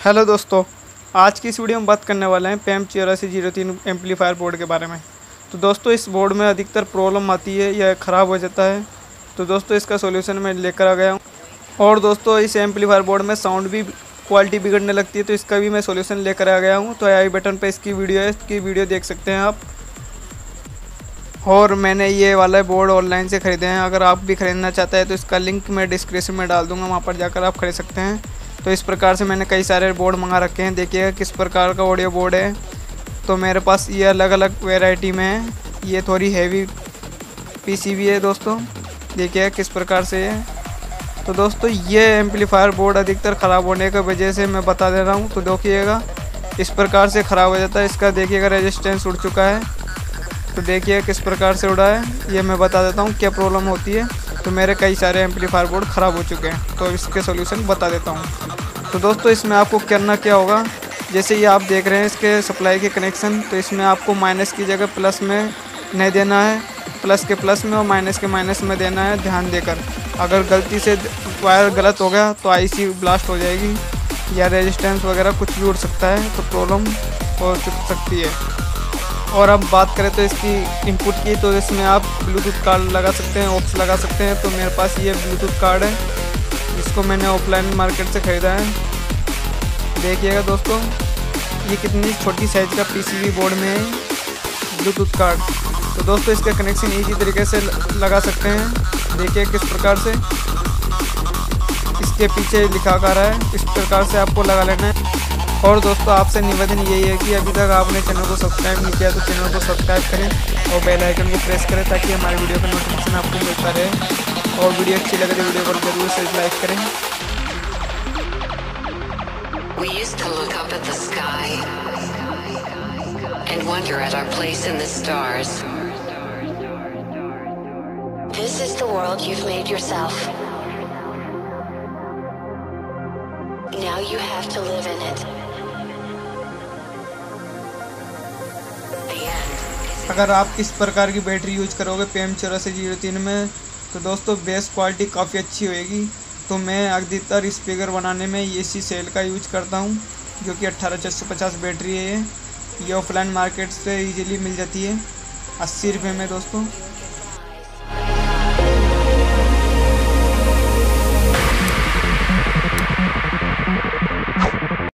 Hello दोस्तों, आज की इस वीडियो में बात करने वाले हैं पैम चौरासी ज़ीरो तीन एम्पलीफायर बोर्ड के बारे में। तो दोस्तों, इस बोर्ड में अधिकतर प्रॉब्लम आती है या ख़राब हो जाता है। तो दोस्तों, इसका सॉल्यूशन मैं लेकर आ गया हूँ। और दोस्तों, इस एम्पलीफायर बोर्ड में साउंड भी क्वालिटी बिगड़ने लगती है तो इसका भी मैं सोल्यूशन लेकर आ गया हूँ। तो आई बटन पर इसकी वीडियो है, इसकी वीडियो देख सकते हैं आप। और मैंने ये वाला बोर्ड ऑनलाइन से ख़रीदे हैं। अगर आप भी ख़रीदना चाहते हैं तो इसका लिंक मैं डिस्क्रिप्शन में डाल दूँगा, वहाँ पर जाकर आप खरीद सकते हैं। तो इस प्रकार से मैंने कई सारे बोर्ड मंगा रखे हैं। देखिएगा किस प्रकार का ऑडियो बोर्ड है। तो मेरे पास ये अलग अलग वेराइटी में है ये थोड़ी हैवी पीसीबी है दोस्तों। देखिएगा किस प्रकार से है। तो दोस्तों ये एम्पलीफायर बोर्ड अधिकतर ख़राब होने की वजह से मैं बता दे रहा हूँ। तो देखिएगा इस प्रकार से ख़राब हो जाता है। इसका देखिएगा रेजिस्टेंस उड़ चुका है। तो देखिए किस प्रकार से उड़ा है। ये मैं बता देता हूँ क्या प्रॉब्लम होती है। तो मेरे कई सारे एम्पलीफायर बोर्ड ख़राब हो चुके हैं। तो इसके सोल्यूशन बता देता हूँ। तो दोस्तों, इसमें आपको करना क्या होगा? जैसे ये आप देख रहे हैं इसके सप्लाई के कनेक्शन तो इसमें आपको माइनस की जगह प्लस में नहीं देना है। प्लस के प्लस में और माइनस के माइनस में देना है, ध्यान देकर। अगर गलती से वायर गलत हो गया तो आईसी ब्लास्ट हो जाएगी या रेजिस्टेंस वगैरह कुछ भी उड़ सकता है तो प्रॉब्लम हो सकती है। और अब बात करें तो इसकी इनपुट की तो इसमें आप ब्लूटूथ कार्ड लगा सकते हैं ऑप्स लगा सकते हैं तो मेरे पास ये ब्लूटूथ कार्ड है। जिसको मैंने ऑफलाइन मार्केट से ख़रीदा है। देखिएगा दोस्तों, ये कितनी छोटी साइज़ का पीसीबी बोर्ड में है ब्लूटूथ कार्ड तो दोस्तों, इसका कनेक्शन इजी तरीके से लगा सकते हैं। देखिए किस प्रकार से इसके पीछे लिखा कर रहा है। इस प्रकार से आपको लगा लेना है। और दोस्तों, आपसे निवेदन यही है कि अभी तक आपने चैनल को सब्सक्राइब नहीं किया तो चैनल को सब्सक्राइब करें और बेल आइकन को प्रेस करें ताकि हमारे वीडियो का नोटिफिकेशन आपको मिलता रहे और वीडियो अच्छी लगे तो वीडियो को ज़रूर से लाइक करें and wonder at our place in the stars. This is the world you've made yourself. Now you have to live in it. अगर आप इस प्रकार की बैटरी यूज़ करोगे पी एम चौरासी ज़ीरो तीन में तो दोस्तों बेस क्वालिटी काफ़ी अच्छी होएगी। तो मैं अधिकतर स्पीकर बनाने में ए सी सेल का यूज़ करता हूँ, जो कि अट्ठारह चार सौ पचास बैटरी है। ये ऑफलाइन मार्केट से इजीली मिल जाती है। अस्सी रुपये में दोस्तों।